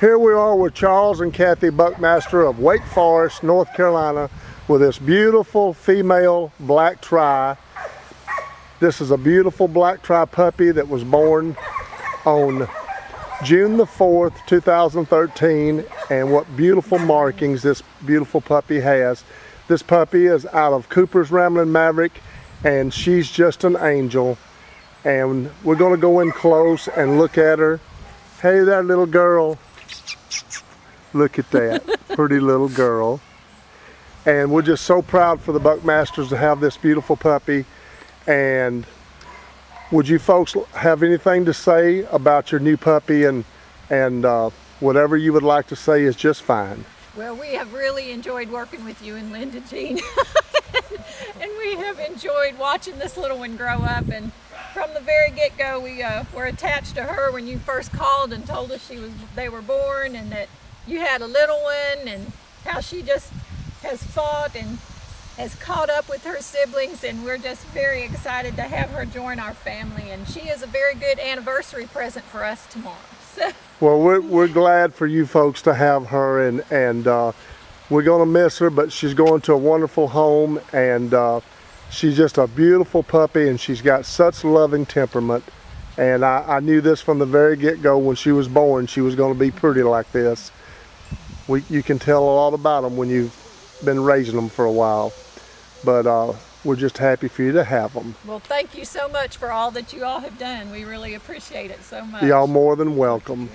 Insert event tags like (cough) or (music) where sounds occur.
Here we are with Charles and Kathy Buckmaster of Wake Forest, North Carolina, with this beautiful female black tri. This is a beautiful black tri puppy that was born on June the 4th, 2013, and what beautiful markings this beautiful puppy has. This puppy is out of Cooper's Ramblin' Maverick, and she's just an angel. And we're gonna go in close and look at her. Hey there, little girl. Look at that, pretty little girl. And we're just so proud for the Buckmasters to have this beautiful puppy. And would you folks have anything to say about your new puppy and and uh, whatever you would like to say is just fine. Well, we have really enjoyed working with you and Linda Jean. (laughs) and we have enjoyed watching this little one grow up. And from the very get-go, we uh, were attached to her when you first called and told us she was they were born and that you had a little one and how she just has fought and has caught up with her siblings and we're just very excited to have her join our family and she is a very good anniversary present for us tomorrow. (laughs) So. Well, we're, we're glad for you folks to have her and, and uh, we're going to miss her, but she's going to a wonderful home and uh, she's just a beautiful puppy and she's got such loving temperament. And I, I knew this from the very get-go when she was born, she was going to be pretty like this. We, you can tell a lot about them when you've been raising them for a while but uh, we're just happy for you to have them. Well, thank you so much for all that you all have done. We really appreciate it so much. Y'all more than welcome.